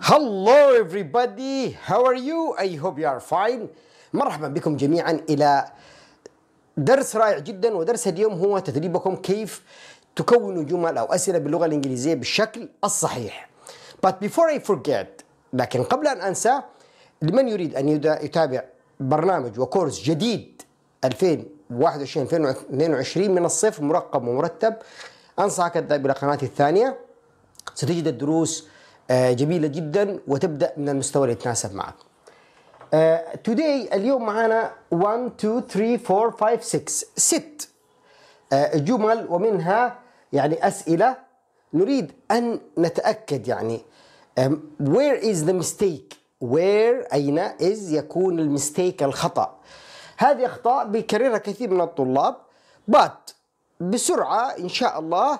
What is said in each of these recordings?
Hello everybody, how are you? I hope you are fine. مرحبا بكم جميعا إلى درس رائع جدا ودرس اليوم هو تدريبكم كيف تكونوا جمل أو أسئلة باللغة الإنجليزية بالشكل الصحيح. But before I forget لكن قبل أن أنسى لمن يريد أن يتابع برنامج وكورس جديد 2021 2022 من الصفر مرقم ومرتب أنصحك الذهاب إلى قناتي الثانية ستجد الدروس جميلة جدا وتبدأ من المستوى اللي يتناسب معك. Uh, today اليوم معنا 1 2 3 4 5 6 ست. uh, جمل ومنها يعني أسئلة. نريد أن نتأكد يعني where is the mistake? Where أين؟ Is يكون المستيك الخطأ. هذه أخطاء بيكررها كثير من الطلاب but بسرعة إن شاء الله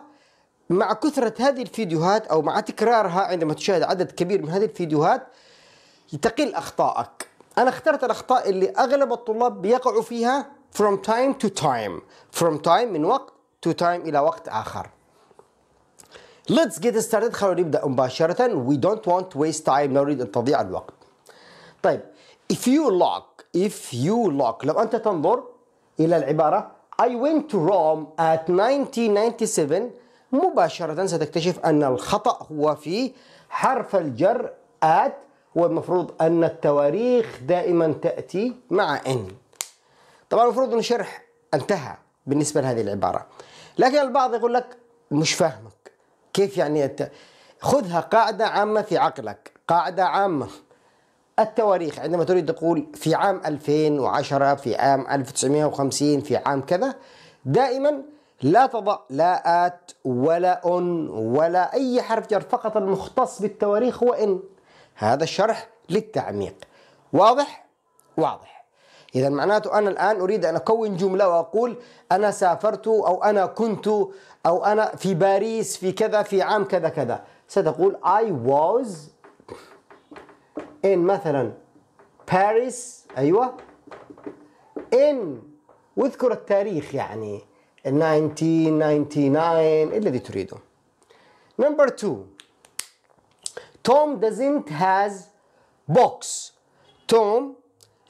مع كثرة هذه الفيديوهات أو مع تكرارها عندما تشاهد عدد كبير من هذه الفيديوهات تقل أخطائك. أنا اخترت الأخطاء اللي أغلب الطلاب بيقعوا فيها from time to time from time من وقت to time إلى وقت آخر. Let's get started. خلونا نبدأ مباشرة. We don't want to waste time. نريد أن تضيع الوقت. طيب If you look If you look لو أنت تنظر إلى العبارة I went to Rome at 1997 مباشرة ستكتشف أن الخطأ هو في حرف الجر at والمفروض أن التواريخ دائما تأتي مع إن طبعا المفروض أن الشرح انتهى بالنسبة لهذه العبارة. لكن البعض يقول لك مش فاهمك. كيف يعني أنت؟ خذها قاعدة عامة في عقلك. قاعدة عامة. التواريخ عندما تريد تقول في عام 2010 في عام 1950 في عام كذا دائما لا تضع لا آت ولا أن ولا أي حرف جر فقط المختص بالتواريخ هو إن. هذا الشرح للتعميق. واضح؟ واضح. إذا معناته أنا الآن أريد أن أكون جملة وأقول أنا سافرت أو أنا كنت أو أنا في باريس في كذا في عام كذا كذا. ستقول I was in مثلا باريس أيوة in. واذكر التاريخ يعني. 1999 الذي تريده. Number two. توم doesn't has books. توم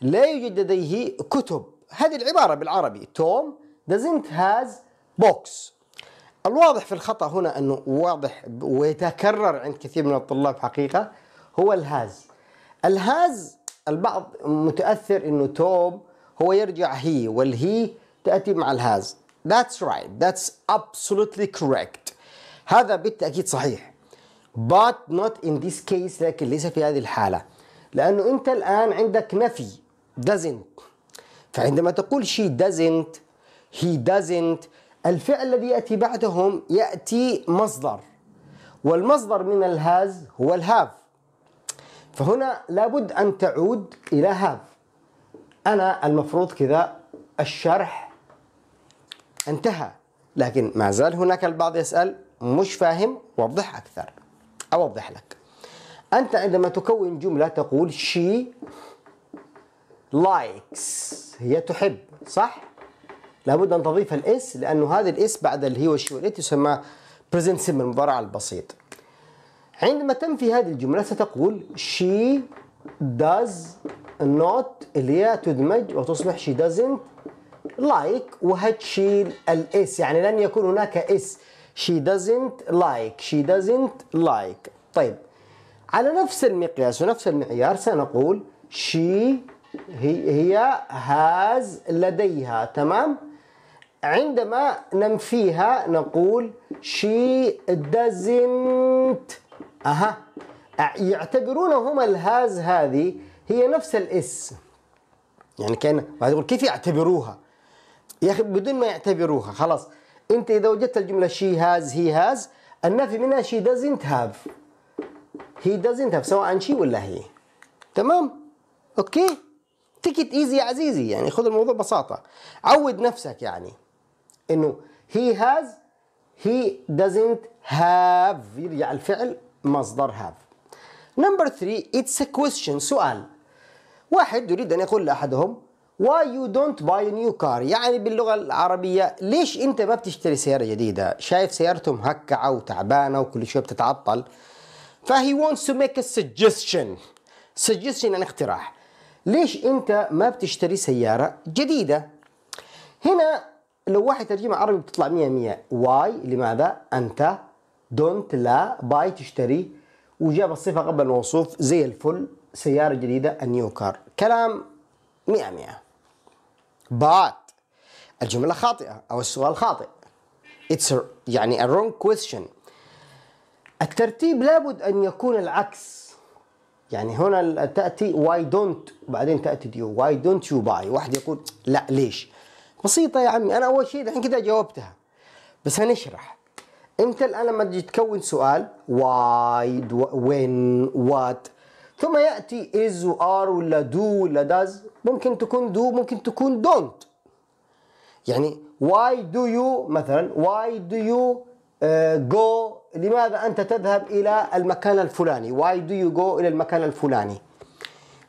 لا يوجد لديه كتب. هذه العبارة بالعربي. توم doesn't has books. الواضح في الخطأ هنا أنه واضح ويتكرر عند كثير من الطلاب حقيقة. هو الهاز. الهاز البعض متأثر أنه توم هو يرجع هي والهي تأتي مع الهاز. That's right. That's absolutely correct. هذا بالتأكيد صحيح. But not in this case لكن ليس في هذه الحالة. لأنه أنت الآن عندك نفي. Doesn't. فعندما تقول she doesn't he doesn't الفعل الذي يأتي بعدهم يأتي مصدر. والمصدر من ال has هو ال have فهنا لابد أن تعود إلى have أنا المفروض كذا الشرح انتهى. لكن ما زال هناك البعض يسأل مش فاهم وضح أكثر. أوضح لك. أنت عندما تكون جملة تقول she likes هي تحب صح؟ لابد أن تضيف ال s لأنه هذا الإس بعد الهي والشي والإت يسمى present simple المضارع البسيط. عندما تنفي هذه الجملة ستقول she does not اللي هي تدمج وتصبح she doesn't like وهتشيل ال s يعني لن يكون هناك s she doesn't like. She doesn't like. طيب. على نفس المقياس ونفس المعيار سنقول she هي, has لديها. تمام؟ عندما ننفيها نقول she doesn't. أها. يعتبرون هم الهاز هذه هي نفس الاس يعني كان بعد يقول كيف يعتبروها؟ يا أخي بدون ما يعتبروها خلاص. أنت إذا وجدت الجملة she has he has النفي منها she doesn't have. He doesn't have سواء she ولا he تمام؟ okay؟ take it easy يا عزيزي يعني خذ الموضوع ببساطة. عود نفسك يعني إنه he has he doesn't have. يرجع الفعل مصدر have. number 3 it's a question سؤال. واحد يريد أن يقول لأحدهم why you don't buy a new car? يعني باللغة العربية ليش أنت ما بتشتري سيارة جديدة؟ شايف سيارته مهكعة وتعبانة وكل شوية بتتعطل. ف he wants to make a suggestion. Suggestion يعني اقتراح. ليش أنت ما بتشتري سيارة جديدة؟ هنا لو واحد ترجمة عربي بتطلع 100 100 why لماذا؟ أنت don't لا buy تشتري. وجاب الصفة قبل الموصوف زي الفل. سيارة جديدة النيو كار كلام 100 100 بات الجملة خاطئة أو السؤال خاطئ. It's a, يعني a wrong question. الترتيب لابد أن يكون العكس. يعني هنا تأتي why don't بعدين تأتي you why don't you buy واحد يقول لا ليش؟ بسيطة يا عمي أنا أول شيء الحين كده جاوبتها. بس هنشرح. أنت الآن لما تجي تكون سؤال why when what ثم يأتي is و are ولا do ولا does. ممكن تكون do ممكن تكون don't. يعني why do you مثلا why do you uh, go لماذا أنت تذهب إلى المكان الفلاني؟ why do you go إلى المكان الفلاني؟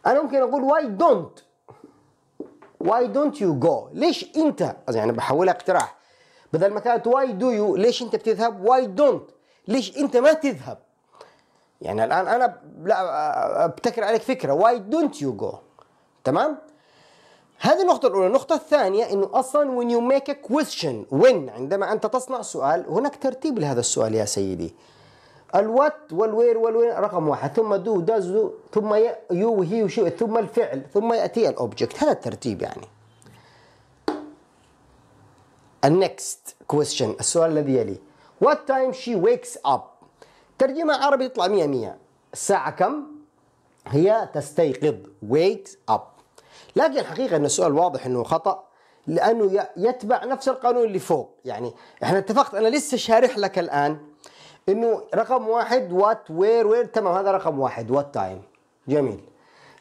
أنا ممكن أقول why don't. why don't you go ليش أنت؟ يعني بحولها اقتراح. بدل ما كانت why do you ليش أنت بتذهب؟ why don't. ليش أنت ما تذهب؟ يعني الآن أنا لا أبتكر عليك فكرة. Why don't you go? تمام؟ هذه النقطة الأولى، النقطة الثانية إنه أصلا when you make a question when عندما أنت تصنع سؤال هناك ترتيب لهذا السؤال يا سيدي. ال what وال where وال when رقم واحد. ثم do does do ثم you و he و she ثم الفعل ثم يأتي ال object هذا الترتيب يعني. ال next question السؤال الذي يلي. What time she wakes up ترجمة عربي يطلع 100 100 الساعة كم؟ هي تستيقظ. Wake up. لكن الحقيقة أن السؤال واضح أنه خطأ لأنه يتبع نفس القانون اللي فوق. يعني إحنا اتفقت أنا لسه شارح لك الآن أنه رقم واحد what where where تمام هذا رقم واحد. what time جميل.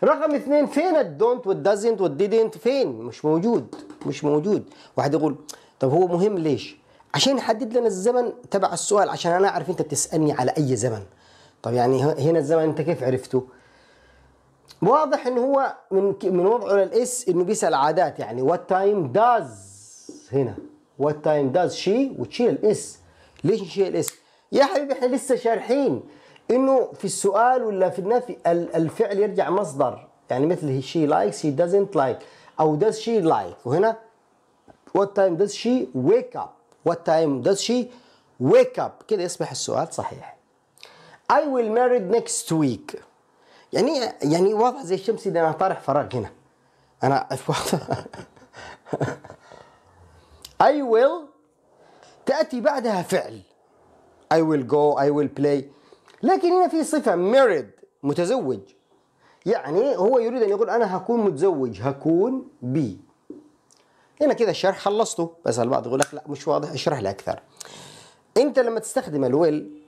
رقم اثنين فين ال don't وال doesn't وال didn't فين؟ مش موجود مش موجود. واحد يقول طب هو مهم ليش؟ عشان يحدد لنا الزمن تبع السؤال عشان أنا أعرف أنت بتسألني على أي زمن. طب يعني هنا الزمن أنت كيف عرفته؟ واضح انه هو من من وضعه لل s إنه بيسأل عادات. يعني what time does هنا what time does she وتشيل ال s. ليش نشيل ال s؟ يا حبيبي إحنا لسه شارحين إنه في السؤال ولا في النفي الفعل يرجع مصدر. يعني مثل she likes he doesn't like أو does she like وهنا what time does she wake up what time does she wake up كده يصبح السؤال صحيح. I will marry next week. يعني يعني واضح زي الشمس اذا أنا طارح فراغ هنا. أنا I will تأتي بعدها فعل. I will go I will play. لكن هنا في صفة married متزوج. يعني هو يريد أن يقول أنا هكون متزوج هكون بي هنا كذا الشرح خلصته. بس البعض يقول لك لا مش واضح اشرح لي أكثر. أنت لما تستخدم الويل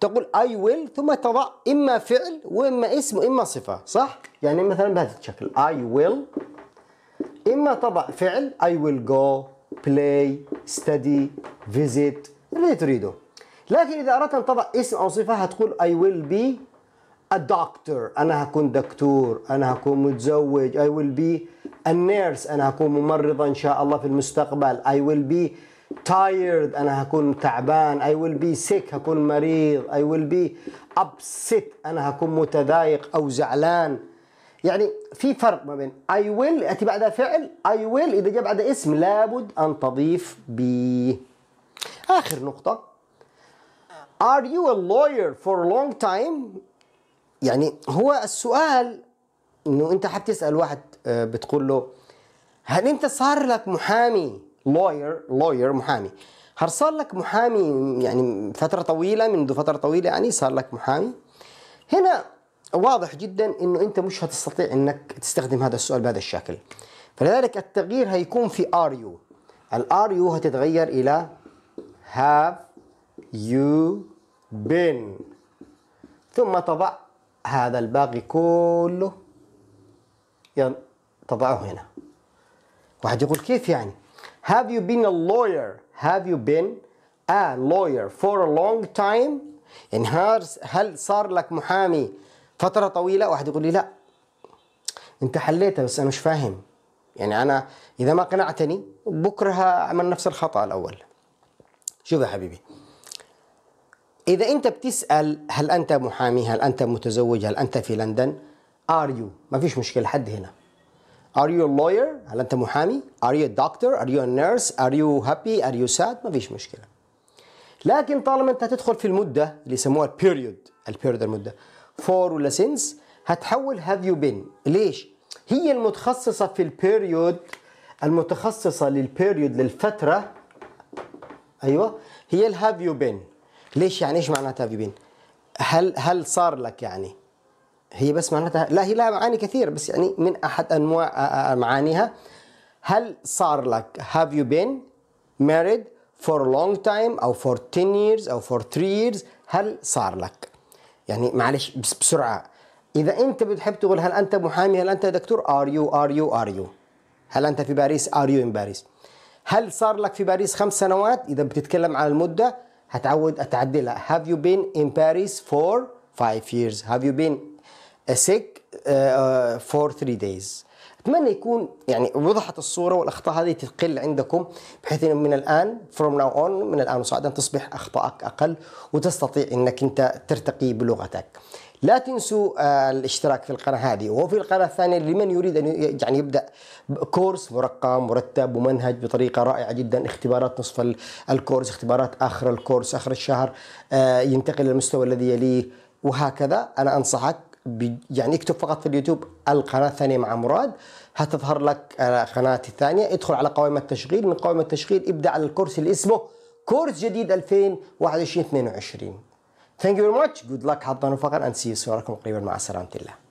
تقول I will ثم تضع إما فعل وإما اسم وإما صفة صح؟ يعني مثلا بهذا الشكل I will إما تضع فعل I will go play study visit اللي تريده. لكن إذا أردت أن تضع اسم أو صفة هتقول I will be a doctor. أنا هكون دكتور. أنا هكون متزوج. I will be a nurse. أنا هكون ممرضة إن شاء الله في المستقبل. I will be tired. أنا هكون تعبان. I will be sick. هكون مريض. I will be upset. أنا هكون متضايق أو زعلان. يعني في فرق ما بين I will يأتي بعدها فعل. I will إذا جاء بعد اسم لابد أن تضيف be. آخر نقطة. Are you a lawyer for a long time? يعني هو السؤال إنه أنت حتسأل واحد بتقول له هل أنت صار لك محامي lawyer lawyer محامي؟ هل صار لك محامي يعني فترة طويلة منذ فترة طويلة يعني صار لك محامي؟ هنا واضح جدا إنه أنت مش هتستطيع إنك تستخدم هذا السؤال بهذا الشكل. فلذلك التغيير هيكون في are you الار يو هتتغير إلى have you been. ثم تضع هذا الباقي كله تضعه هنا واحد يقول كيف يعني Have you been a lawyer? Have you been a lawyer for a long time? يعني هل صار لك محامي فترة طويلة؟ واحد يقول لي لا انت حليتها بس أنا مش فاهم يعني أنا إذا ما قنعتني بكرة اعمل نفس الخطأ الأول شوف يا حبيبي إذا أنت بتسأل هل أنت محامي هل أنت متزوج هل أنت في لندن are you ما فيش مشكلة لحد هنا Are you a lawyer؟ هل أنت محامي؟ Are you a doctor؟ Are you a nurse؟ Are you happy؟ Are you sad؟ ما فيش مشكلة. لكن طالما أنت هتدخل في المدة اللي يسموها period ال period المدة for ولا since هتحول have you been ليش؟ هي المتخصصة في ال period المتخصصة لل period للفترة أيوة هي ال have you been ليش يعني إيش معناتها you been؟ هل هل صار لك يعني؟ هي بس معناتها لا هي لها معاني كثيرة بس يعني من أحد أنواع معانيها. هل صار لك have you been married for a long time أو for 10 years أو for 3 years هل صار لك؟ يعني معلش بس بسرعة. إذا أنت بتحب تقول هل أنت محامي هل أنت دكتور؟ Are you are you are you هل أنت في باريس؟ Are you in باريس هل صار لك في باريس خمس سنوات؟ إذا بتتكلم عن المدة هتعود أتعدلها have you been in Paris for five years? Have you been sick uh, for 3 days? أتمنى يكون يعني وضحت الصورة والأخطاء هذه تقل عندكم بحيث إنه من الآن from now on من الآن وصاعدا تصبح اخطائك أقل وتستطيع إنك أنت ترتقي بلغتك. لا تنسوا آه الاشتراك في القناة هذه. وفي القناة الثانية لمن يريد أن يعني يبدأ كورس مرقم مرتب ومنهج بطريقة رائعة جدا. اختبارات نصف الكورس اختبارات آخر الكورس آخر الشهر آه ينتقل للمستوى الذي يليه. وهكذا أنا أنصحك يعني اكتب فقط في اليوتيوب القناة الثانية مع مراد. هتظهر لك قناتي الثانية. ادخل على قائمة التشغيل. من قائمة التشغيل ابدأ على الكورس اللي اسمه كورس جديد 2021 22 Thank you very much good luck حظا وفقا and see you قريبا مع سلامة الله